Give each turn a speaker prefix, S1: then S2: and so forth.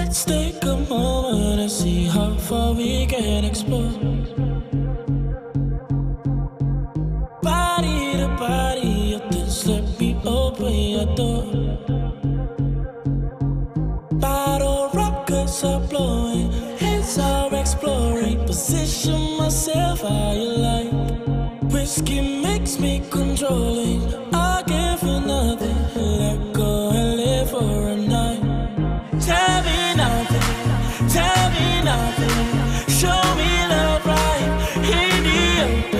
S1: Let's take a moment and see how far we can explore. Body to body, just let me open your door. Bottle rockets are blowing, heads are exploring. Position myself how you like. Whiskey makes me controlling. Yeah.